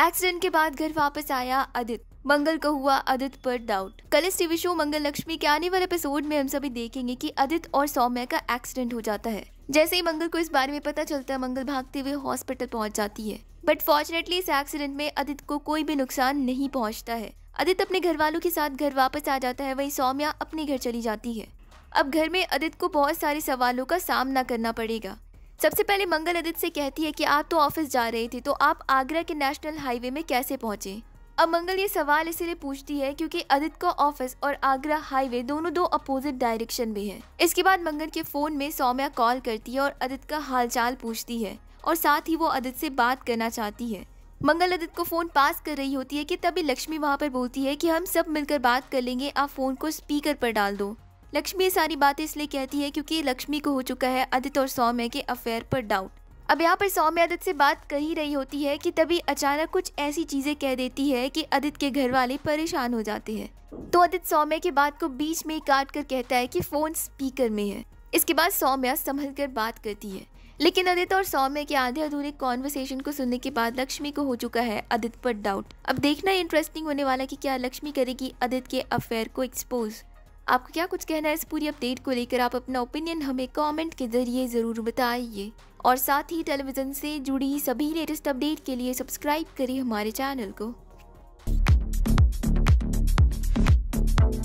Accident के बाद घर वापस आया आदित्य। मंगल को हुआ आदित्य पर डाउट कल इस टीवी शो मंगल लक्ष्मी के आने वाले एपिसोड में हम सभी देखेंगे कि आदित्य और सौम्या का एक्सीडेंट हो जाता है। जैसे ही मंगल को इस बारे में पता चलता है, मंगल भागते हुए हॉस्पिटल पहुँच जाती है। बट फॉर्चुनेटली इस एक्सीडेंट में आदित्य को कोई भी नुकसान नहीं पहुँचता है। आदित्य अपने घर वालों के साथ घर वापस आ जाता है, वही सौम्या अपने घर चली जाती है। अब घर में आदित्य को बहुत सारे सवालों का सामना करना पड़ेगा। सबसे पहले मंगल आदित्य से कहती है कि आप तो ऑफ़िस जा रहे थे तो आप आगरा के नेशनल हाईवे में कैसे पहुँचे? अब मंगल ये सवाल इसीलिए पूछती है क्योंकि आदित्य का ऑफ़िस और आगरा हाईवे दोनों दो अपोजिट डायरेक्शन में है। इसके बाद मंगल के फ़ोन में सौम्या कॉल करती है और आदित्य का हालचाल पूछती है और साथ ही वो आदित्य से बात करना चाहती है। मंगल आदित्य को फ़ोन पास कर रही होती है कि तभी लक्ष्मी वहाँ पर बोलती है कि हम सब मिलकर बात कर लेंगे, आप फ़ोन को स्पीकर पर डाल दो। लक्ष्मी ये सारी बातें इसलिए कहती है क्योंकि लक्ष्मी को हो चुका है आदित्य और सौम्य के अफेयर पर डाउट अब यहाँ पर सौम्य आदित्य से बात कर ही रही होती है कि तभी अचानक कुछ ऐसी चीज़ें कह देती है कि आदित्य के घर वाले परेशान हो जाते हैं। तो आदित्य सौम्य की बात को बीच में काट कर कहता है कि फ़ोन स्पीकर में है। इसके बाद सौम्या संभल कर बात करती है। लेकिन आदित्य और सौम्य के आधे अधूरे कॉन्वर्सेशन को सुनने के बाद लक्ष्मी को हो चुका है आदित्य पर डाउट अब देखना इंटरेस्टिंग होने वाला कि क्या लक्ष्मी करेगी आदित्य के अफेयर को एक्सपोज आपको क्या कुछ कहना है इस पूरी अपडेट को लेकर? आप अपना ओपिनियन हमें कमेंट के ज़रिए ज़रूर बताइए। और साथ ही टेलीविज़न से जुड़ी सभी लेटेस्ट अपडेट के लिए सब्सक्राइब करें हमारे चैनल को।